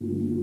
Ow.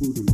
voodoo.